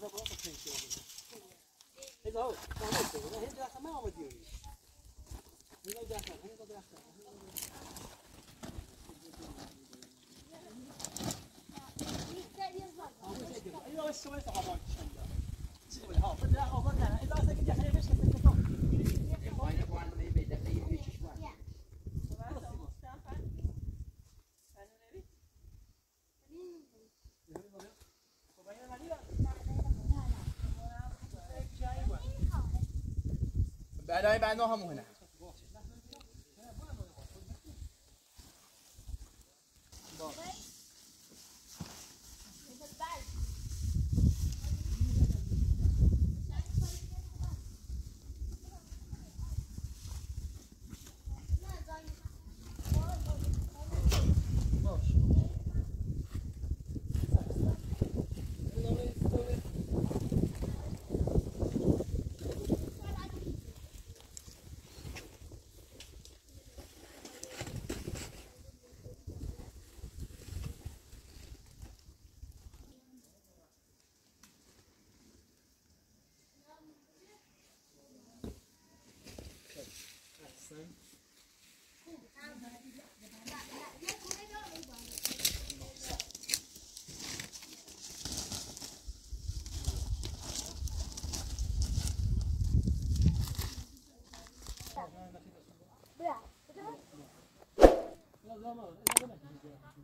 走走哎呦我喜欢啥子记住了。好不知 لا يبعد نوها مو هنا تيمة لابس يا يا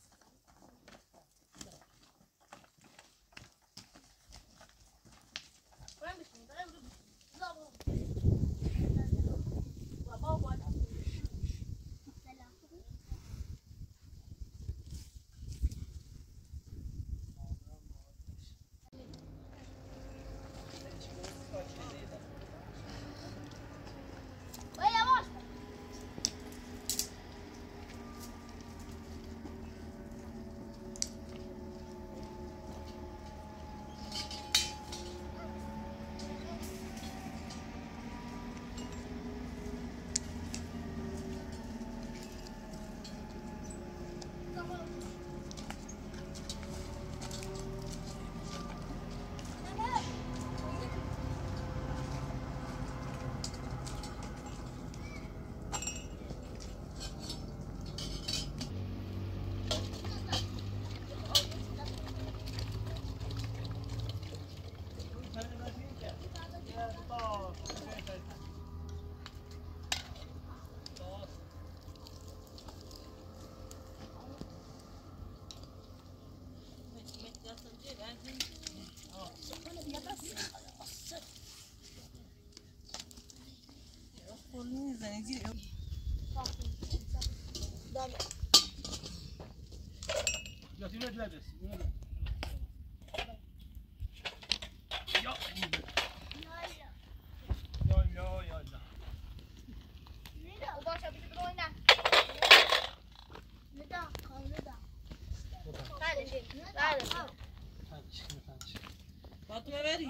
Fatima Mary.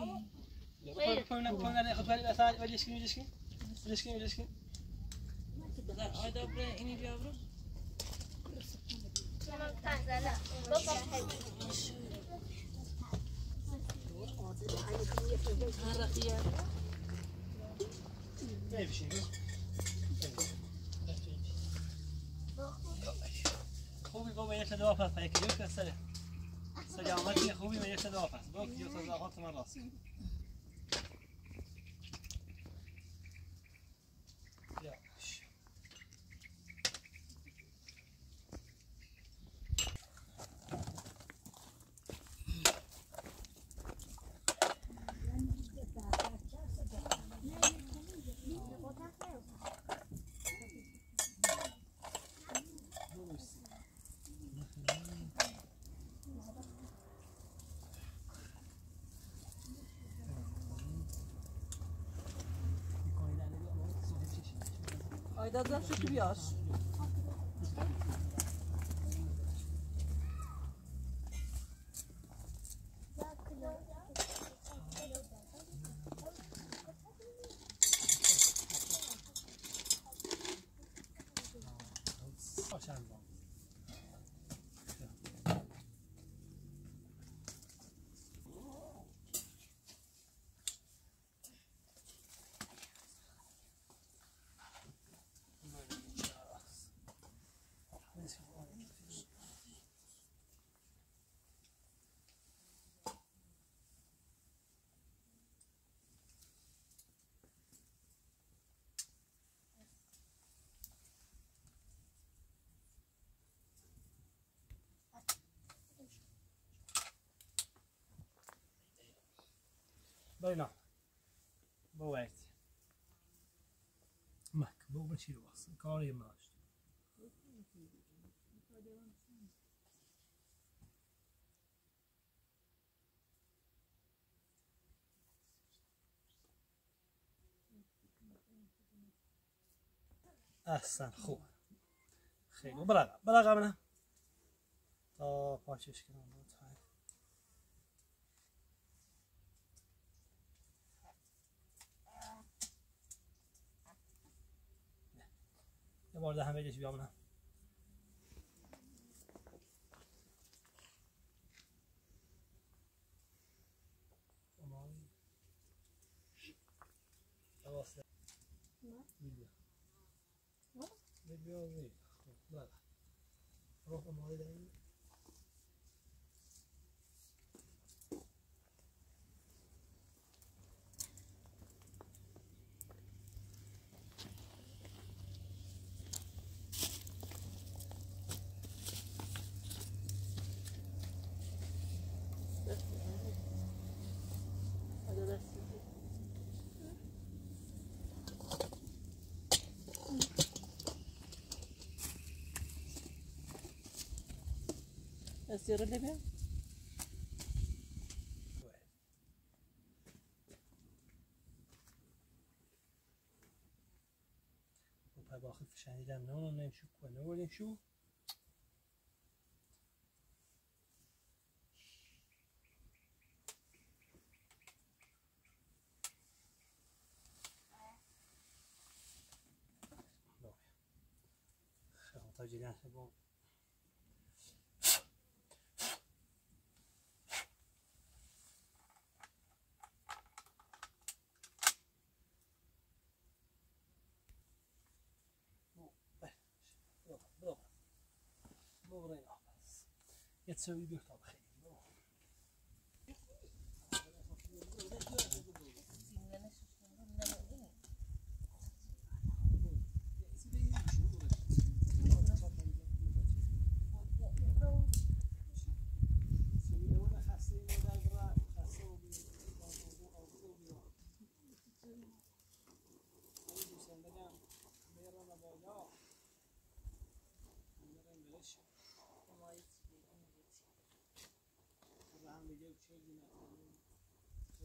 Koy koy koy koy koy koy koy koy koy koy koy koy koy koy koy آه دوبل اني بيابرو هرقية ما يمشي خوبي قوم يشهد وافاس هيك يوكا سلام سلامتي خوبي ما يشهد وافاس بوك يوصل وافاس من راسي Ayda da sıkı bir yaz. داينا بوعت ماك بو ماشي الواس كاري ماش احسن خو خير وبلاغه بلاغه منها طاب ماشي شكرا ده همه جش بیام نه واسه میدیا میدیا زی خب بيه و باخد شنیدم. نه اونم نمیشو کنه نمیشو شو. خیلی تا جریان سبون jetzt so übrig habe.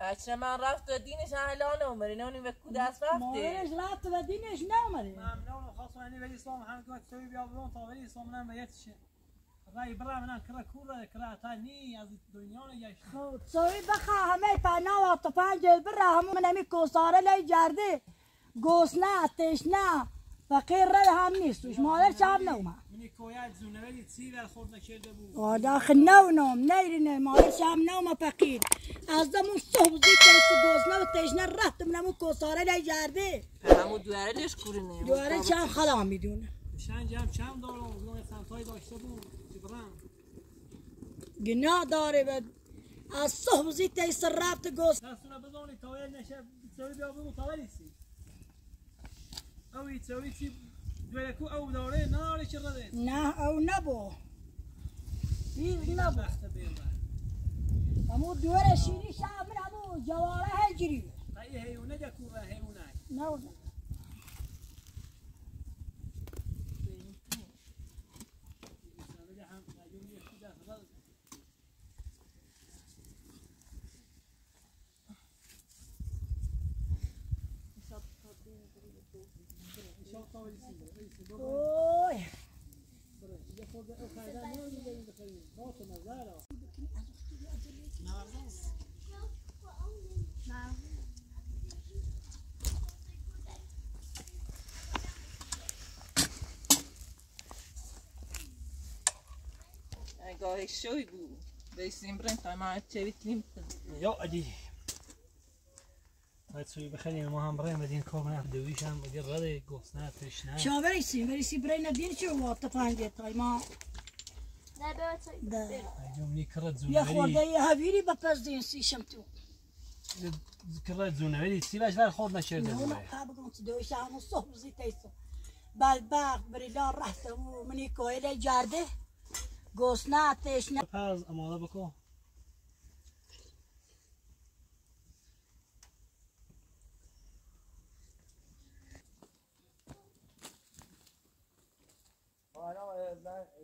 عشان من رفت و دینش اهلانه عمری نونی به کود دست رفته. مادرش رفت و دینش نامده ممنون خاص من ولی اسلام هم گفت سوی بیا برون تا ولی اسلام من بیتش رای برا من کرا کوره کرا تا نی از دنیا نگشت. سوی بخا همه پنا و طفان جل بر همون نمی کوساره لی جرده. گوسنه تشنه فقیر رد هم نیستوش مادر چاب نومه. منی کویت زونه ولی سی ور خورد نکرده بود. داخل نو نوم نیرینه مادر چاب نومه فقیر. از دمون صبح زی کنست گوسنه و تشنه رفتم نمون کوساره لی جرده همون دواره دش کورینه دواره چند خلا می‌دونه. شنج هم چند دارم اون سمتای داشته بود. جبران. گناه داره و از صبح زی تیس رفت گوسنه دستونه بزنی تا ولی نشه سوی بیا بگو تا ولی سی أو يتساوي تي بالكو أو دوري ناري شردين نا أو نبو بير نبو امو هیونه نه نه اوه Egal, ich schon gut. Weil es im Brennt, einmal تشويت ليمتن. یا عدی باید سوی بخیریم ما هم برای مدین کار کنه دویش هم اگر رده گوسنه تشنه شما برسی برسی برای ندین چه وقت پنجه تای ما ده جملی کرد یا خورده یه هویری با پس دین سی شمتو کرد زونوری سی باش ور خود نشرده نه نه قابل کنت دویش هم صبح زی تیسو بل باغ بری لا رحت و منی کویل جارده گوسنه تشنه پس اماده بکن چطور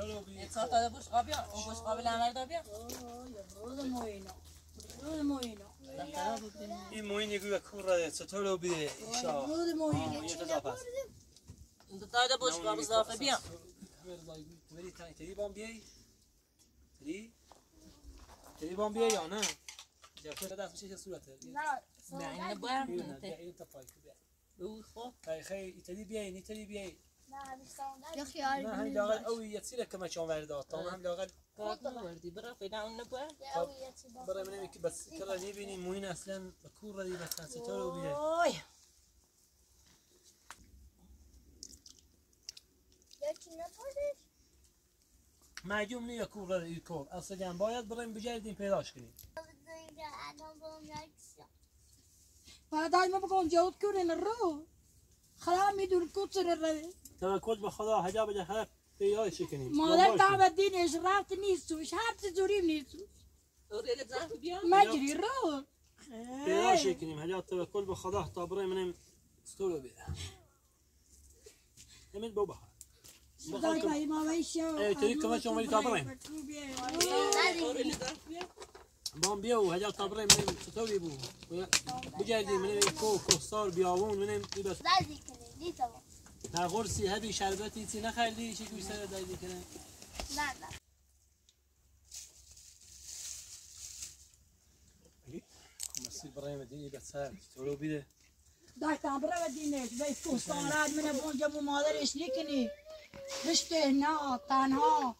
Jetzt hat er Busch Rabia und Busch Rabia Lamar Rabia. روز موینا روز موینا این موین یکو کور رده چطور بی ایشا روز موینا یه تا da der Busch Rabia Zafa Bia. ولی تایی تری بام بیای تری تری بام بیای یا نه جفت دست میشه چه صورته يعني نبغى بیرون انت بیا این تا پای بیا هو خو خی خی ایتالی بیای ایتالی بیای يا اخي عارف نه همین لاغل اوی یتسیله که مچان ورده تا هم لاغل وردي برا في قوي يا سيدي برای من که بس کلا نبینی موین اصلا چطور بیای اوی يا كنا تقولي معجوم نیه کور ردی کور. اصلا باید بریم بجردیم پیداش کنیم. انا بقوم يكسر بعدای ما بکن جود کنین رو؟ خلا توکل به خدا حجاب جهر پیداش کنیم مادر تا دینش رفت نیستوش هر چی زوریم نیستوش مجری رو. پیداش کنیم حجاب توکل به خدا تا برای منم استولو بیده همین بابا. دای پای ما ویشو. ای، توی کمه شما ولی تابریم. بام بیا و هجا تابره من چطوری بو. بگردی من کو کوستار بیاون من ای بس. دردی کنی دی تو نه قرصی هبی شربتی تی نخردی چه گوش سر دایدی کنه نه نه. مسیر برای مدینی بس سر چطورو بیده. داشتم برا دینش به کوستارات من بونجا بو مادرش نیکنی رشته نه تنها.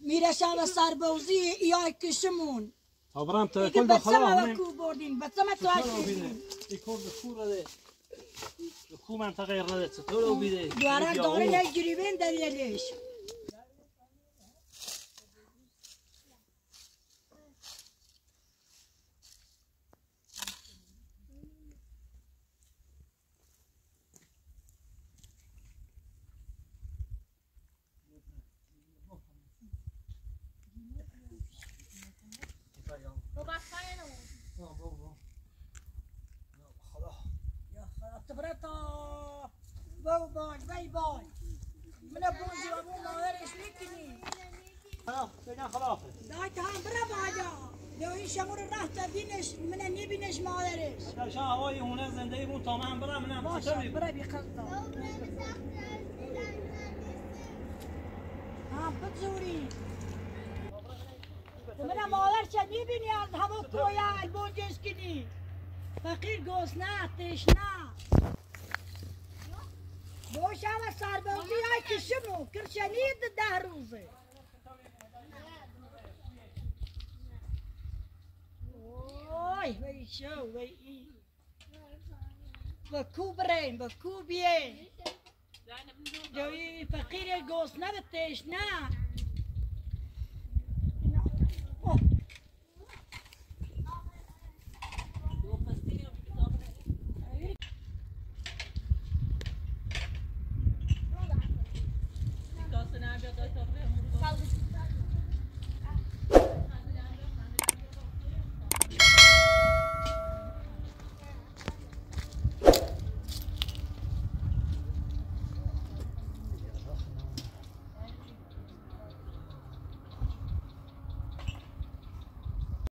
می‌رسم به سربوزی یا کشمون. تا دیگه کل بچه داخل ما هم کو بردین بچه ما تو ای کل رده به کو منطقه رده چطورو بیده دوارن داره نه جریبین دلیلش رو بخواین اون یا خطبرتا بو باش بی باش من بونجا بو مادرش نیکنی خلاص بگن خلافه دایت هم برا باجا لو این شمور رفت بینش من نبینش مادرش شان هوای هونه زندگی بون تا من برم من باشه برا بی خستا ها بزوری من مادر چه می‌بینی از همه کویا بونجش کنی فقیر گوسنه تشنه باشه همه سربازی های کشمو کرشنید ده روزه وای وی شو وی ای با کو بریم با کو بیه